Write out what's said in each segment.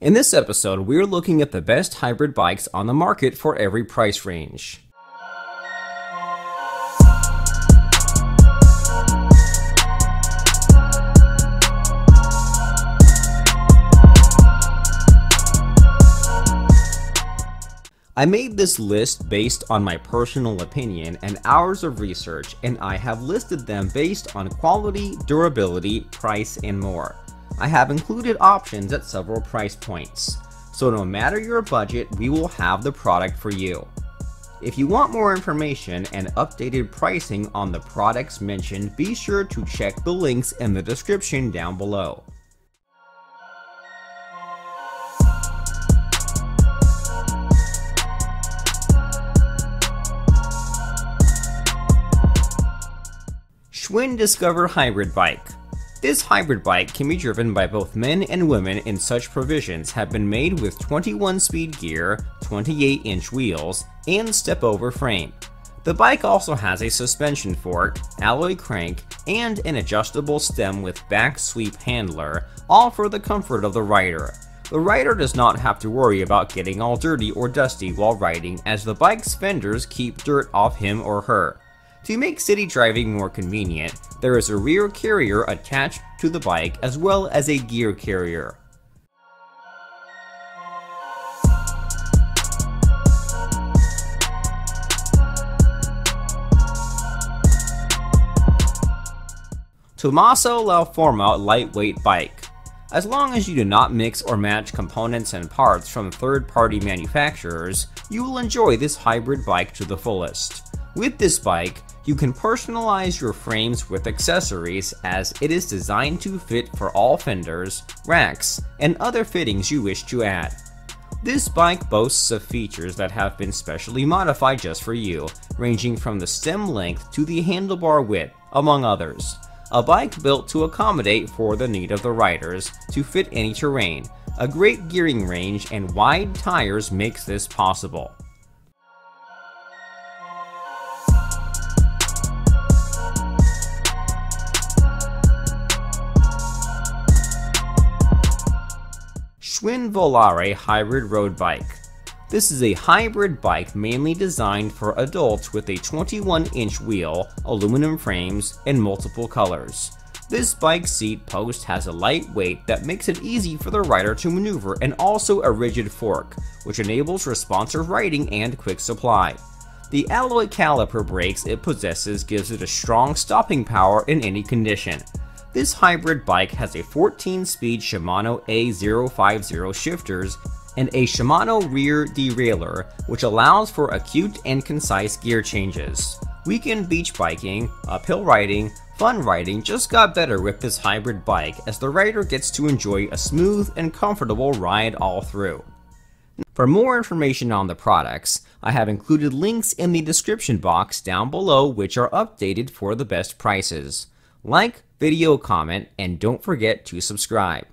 In this episode, we're looking at the best hybrid bikes on the market for every price range. I made this list based on my personal opinion and hours of research, and I have listed them based on quality, durability, price, and more. I have included options at several price points, so no matter your budget, we will have the product for you. If you want more information and updated pricing on the products mentioned, be sure to check the links in the description down below. Schwinn Discover Hybrid Bike this hybrid bike can be driven by both men and women and such provisions have been made with 21 speed gear, 28 inch wheels, and step over frame. The bike also has a suspension fork, alloy crank, and an adjustable stem with back sweep handler, all for the comfort of the rider. The rider does not have to worry about getting all dirty or dusty while riding as the bike's fenders keep dirt off him or her. To make city driving more convenient, there is a rear carrier attached to the bike as well as a gear carrier. Tommaso La Forma Lightweight Bike As long as you do not mix or match components and parts from third-party manufacturers, you will enjoy this hybrid bike to the fullest. With this bike, you can personalize your frames with accessories as it is designed to fit for all fenders, racks, and other fittings you wish to add. This bike boasts of features that have been specially modified just for you, ranging from the stem length to the handlebar width, among others. A bike built to accommodate for the need of the riders to fit any terrain. A great gearing range and wide tires makes this possible. Schwinn Volare Hybrid Road Bike. This is a hybrid bike mainly designed for adults with a 21-inch wheel, aluminum frames, and multiple colors. This bike seat post has a light weight that makes it easy for the rider to maneuver and also a rigid fork, which enables responsive riding and quick supply. The alloy caliper brakes it possesses gives it a strong stopping power in any condition, this hybrid bike has a 14-speed Shimano A050 shifters and a Shimano rear derailleur, which allows for acute and concise gear changes. Weekend beach biking, uphill riding, fun riding just got better with this hybrid bike as the rider gets to enjoy a smooth and comfortable ride all through. For more information on the products, I have included links in the description box down below which are updated for the best prices. Like, video, comment, and don't forget to subscribe.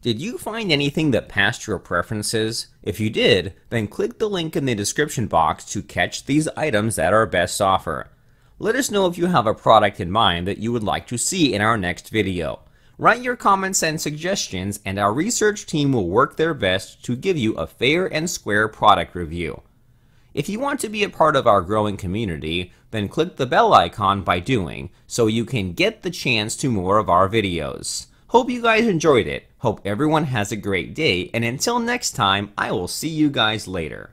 Did you find anything that passed your preferences? If you did, then click the link in the description box to catch these items at our best offer. Let us know if you have a product in mind that you would like to see in our next video. Write your comments and suggestions and our research team will work their best to give you a fair and square product review. If you want to be a part of our growing community, then click the bell icon by doing so you can get the chance to more of our videos. Hope you guys enjoyed it. Hope everyone has a great day, and until next time, I will see you guys later.